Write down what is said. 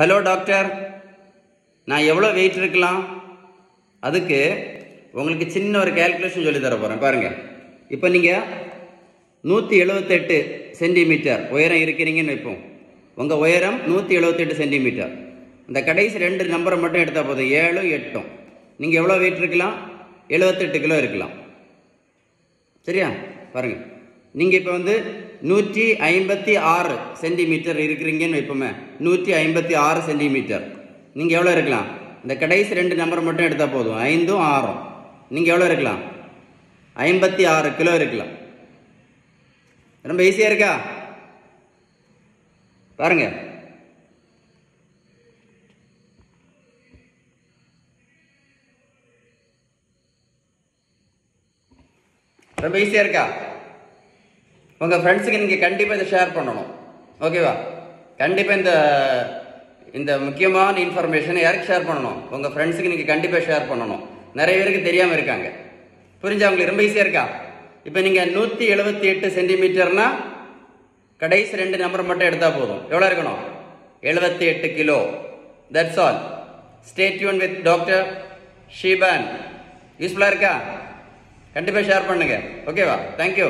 Hello doctor நான் எவ்வளோ wait இருக்கலாம்? அதுக்கு உங்களுக்கு சின்ன ஒரு கேல்குலேஷன் சொல்லி தர போகிறேன் பாருங்கள் இப்போ நீங்கள் நூற்றி எழுபத்தெட்டு சென்டிமீட்டர் உயரம் இருக்கிறீங்கன்னு வைப்போம். உங்கள் உயரம் நூற்றி எழுபத்தெட்டு சென்டிமீட்டர் இந்த கடைசி ரெண்டு நம்பரை மட்டும் எடுத்தால் போதும். ஏழும் எட்டும். நீங்கள் எவ்வளோ வெயிட் இருக்கலாம்? எழுபத்தெட்டு கிலோ இருக்கலாம். சரியா? பாருங்கள் நீங்கள் இப்போ வந்து நூற்றி ஐம்பத்தி ஆறு சென்டிமீட்டர் இருக்கிறீங்கன்னு வைப்போமே. நூற்றி ஐம்பத்தி ஆறு சென்டிமீட்டர் நீங்கள் எவ்வளோ இருக்கலாம்? இந்த கடைசி ரெண்டு நம்பர் மட்டும் எடுத்தால் போதும். ஐந்தும் ஆறும். நீங்கள் எவ்வளோ இருக்கலாம்? ஐம்பத்தி ஆறு கிலோ இருக்கலாம். ரொம்ப ஈஸியாக இருக்கா? பாருங்க. ரொம்ப ஈஸியாக இருக்கா? உங்கள் ஃப்ரெண்ட்ஸுக்கு நீங்கள் கண்டிப்பாக இதை ஷேர் பண்ணணும். ஓகேவா கண்டிப்பாக இந்த இந்த முக்கியமான இன்ஃபர்மேஷனை யாருக்கு ஷேர் பண்ணணும்? உங்கள் ஃப்ரெண்ட்ஸுக்கு நீங்கள் கண்டிப்பாக ஷேர் பண்ணணும். நிறைய பேருக்கு தெரியாமல் இருக்காங்க. புரிஞ்சா உங்களுக்கு ரொம்ப ஈஸியாக இருக்கா? இப்போ நீங்கள் நூற்றி எழுபத்தி எட்டு சென்டிமீட்டர்னா கடைசி ரெண்டு நம்பர் மட்டும் எடுத்தால் போதும். எவ்வளோ இருக்கணும்? எழுபத்தி எட்டு kilo that's all stay tuned with doctor ஷீபான் யூஸ்ஃபுல்லாக இருக்கா? கண்டிப்பாக ஷேர் பண்ணுங்க. ஓகேவா தேங்க்யூ